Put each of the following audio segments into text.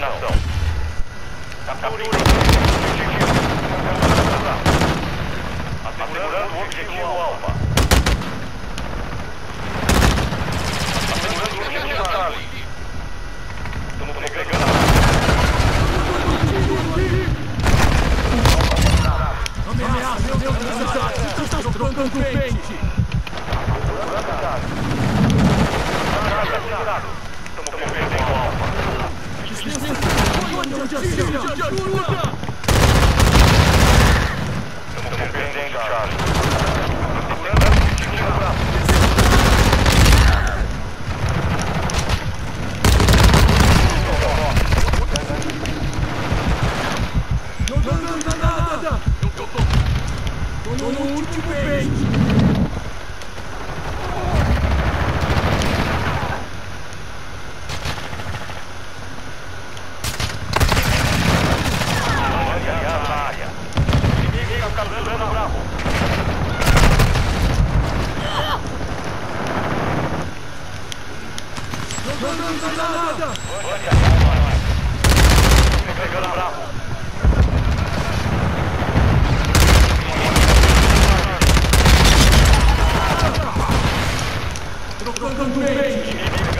Dominação. Capture objetivo. Assegurando o objetivo Alfa. Assegurando o objetivo Charlie. Estamos pegando a... Ameaça! Meu Deus do céu! Estás trocando com o pente! 是这样说。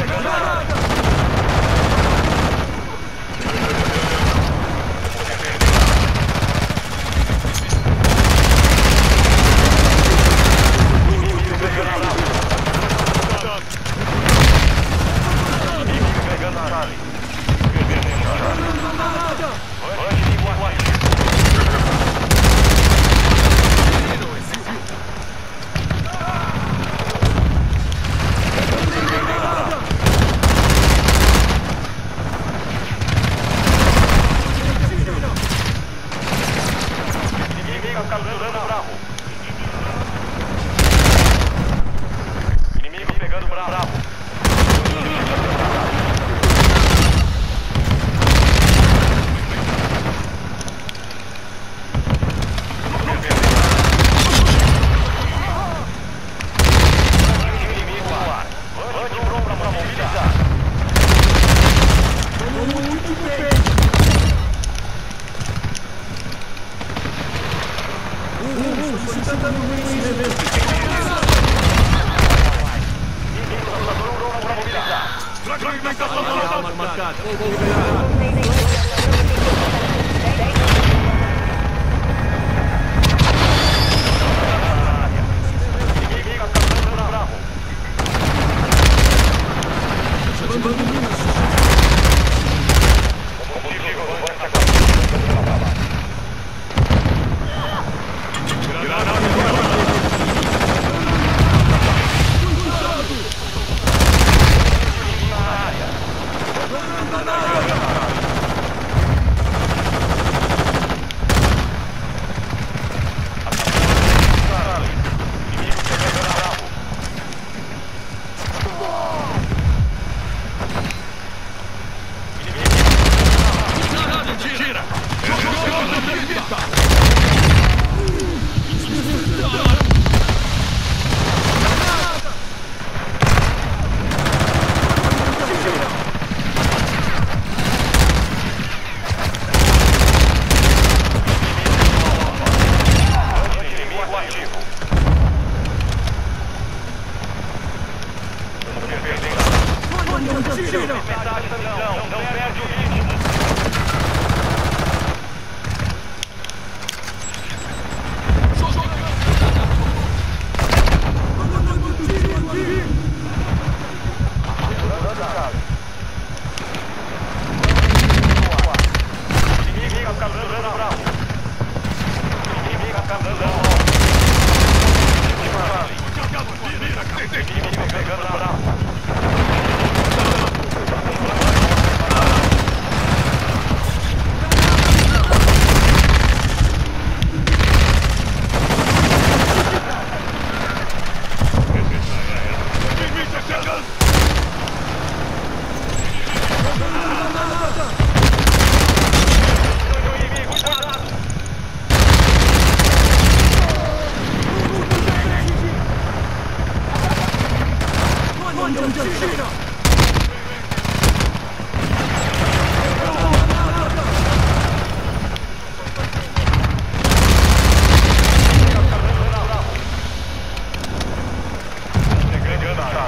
Granada!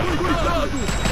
Cuidado!